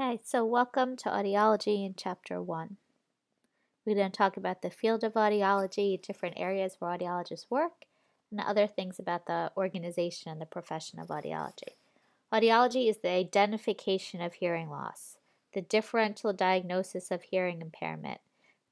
Okay, so welcome to audiology in chapter one. We're going to talk about the field of audiology, different areas where audiologists work, and other things about the organization and the profession of audiology. Audiology is the identification of hearing loss, the differential diagnosis of hearing impairment.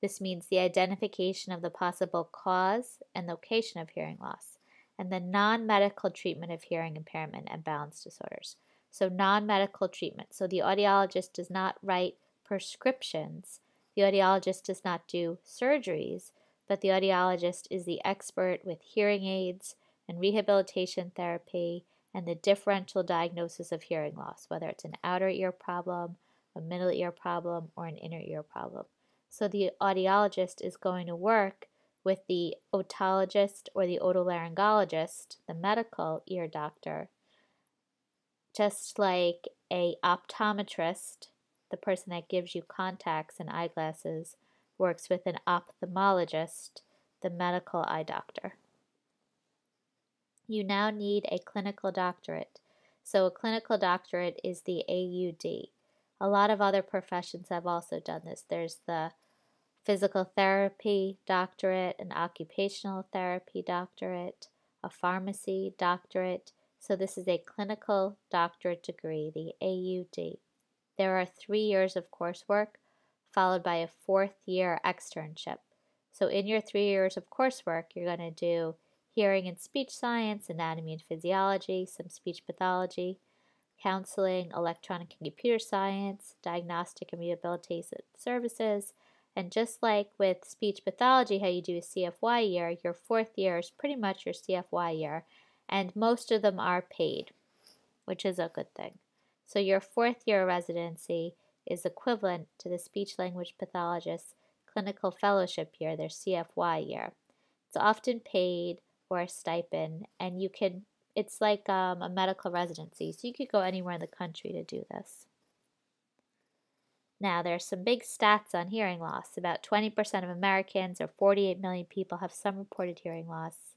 This means the identification of the possible cause and location of hearing loss, and the non medical treatment of hearing impairment and balance disorders so non medical treatment. So the audiologist does not write prescriptions, the audiologist does not do surgeries, but the audiologist is the expert with hearing aids and rehabilitation therapy and the differential diagnosis of hearing loss, whether it's an outer ear problem, a middle ear problem, or an inner ear problem. So the audiologist is going to work with the otologist or the otolaryngologist, the medical ear doctor, just like a optometrist, the person that gives you contacts and eyeglasses, works with an ophthalmologist, the medical eye doctor. You now need a clinical doctorate. So, a clinical doctorate is the AUD. A lot of other professions have also done this. There's the physical therapy doctorate, an occupational therapy doctorate, a pharmacy doctorate, so this is a clinical doctorate degree, the AUD. There are three years of coursework, followed by a fourth year externship. So in your three years of coursework, you're going to do hearing and speech science, anatomy and physiology, some speech pathology, counseling, electronic and computer science, diagnostic and rehabilitation services, and just like with speech pathology, how you do a CFY year, your fourth year is pretty much your CFY year, and most of them are paid, which is a good thing. So your fourth year residency is equivalent to the speech language pathologist's clinical fellowship year, their CFY year. It's often paid or a stipend, and you can. It's like um, a medical residency, so you could go anywhere in the country to do this. Now, there are some big stats on hearing loss. About 20% of Americans, or 48 million people, have some reported hearing loss.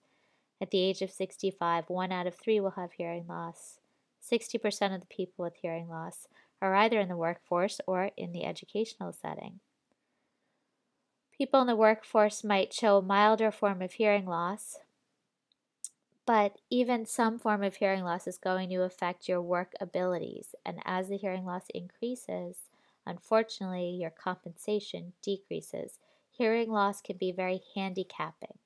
At the age of 65, one out of three will have hearing loss. 60% of the people with hearing loss are either in the workforce or in the educational setting. People in the workforce might show a milder form of hearing loss, but even some form of hearing loss is going to affect your work abilities. And as the hearing loss increases, unfortunately, your compensation decreases. Hearing loss can be very handicapping.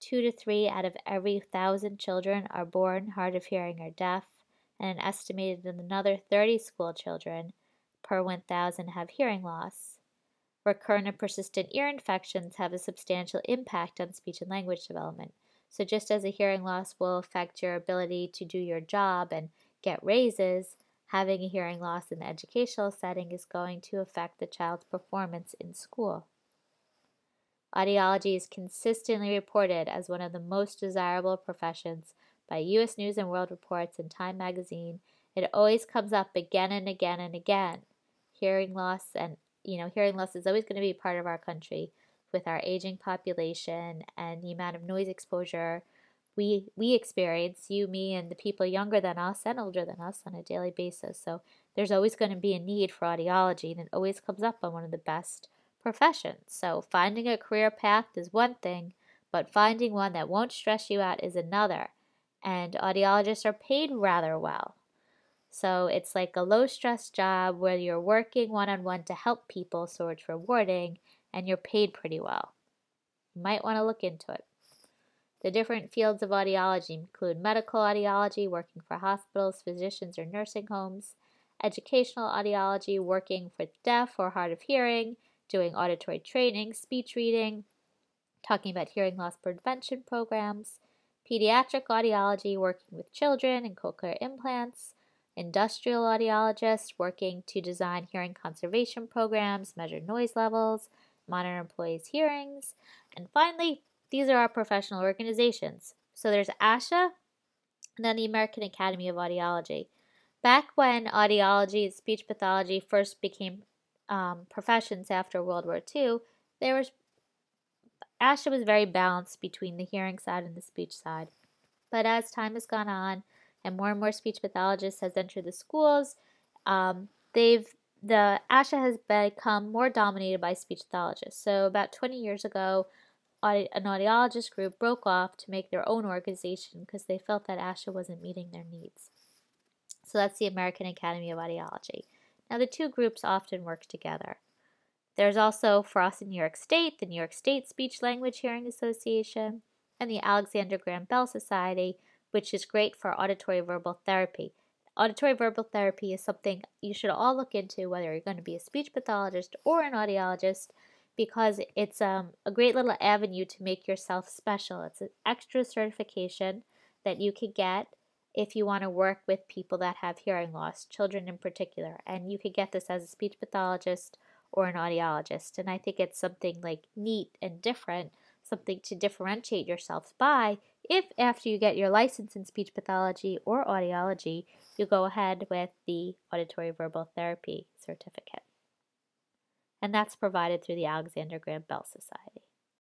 Two to three out of every thousand children are born hard of hearing or deaf, and an estimated another 30 school children per 1,000 have hearing loss. Recurrent and persistent ear infections have a substantial impact on speech and language development. So, just as a hearing loss will affect your ability to do your job and get raises, having a hearing loss in the educational setting is going to affect the child's performance in school. Audiology is consistently reported as one of the most desirable professions by U.S. News and World Reports and Time magazine. It always comes up again and again and again. Hearing loss and you know, hearing loss is always going to be part of our country with our aging population and the amount of noise exposure we we experience, you, me, and the people younger than us and older than us on a daily basis. So there's always going to be a need for audiology, and it always comes up on one of the best profession. So, finding a career path is one thing, but finding one that won't stress you out is another. And audiologists are paid rather well. So, it's like a low stress job where you're working one on one to help people, so it's rewarding and you're paid pretty well. You might want to look into it. The different fields of audiology include medical audiology, working for hospitals, physicians, or nursing homes, educational audiology, working for deaf or hard of hearing, doing auditory training, speech reading, talking about hearing loss prevention programs, pediatric audiology, working with children and cochlear implants, industrial audiologists, working to design hearing conservation programs, measure noise levels, monitor employees' hearings, and finally, these are our professional organizations. So there's ASHA and then the American Academy of Audiology. Back when audiology and speech pathology first became um, professions after World War II, there was ASHA was very balanced between the hearing side and the speech side. But as time has gone on and more and more speech pathologists has entered the schools, um, they've the ASHA has become more dominated by speech pathologists. So about 20 years ago, an audiologist group broke off to make their own organization because they felt that ASHA wasn't meeting their needs. So that's the American Academy of Audiology. Now, the two groups often work together. There's also, us in New York State, the New York State Speech Language Hearing Association and the Alexander Graham Bell Society, which is great for auditory verbal therapy. Auditory verbal therapy is something you should all look into, whether you're going to be a speech pathologist or an audiologist, because it's um, a great little avenue to make yourself special. It's an extra certification that you can get if you want to work with people that have hearing loss, children in particular. And you could get this as a speech pathologist or an audiologist. And I think it's something like neat and different, something to differentiate yourselves by if after you get your license in speech pathology or audiology, you go ahead with the auditory verbal therapy certificate. And that's provided through the Alexander Graham Bell Society.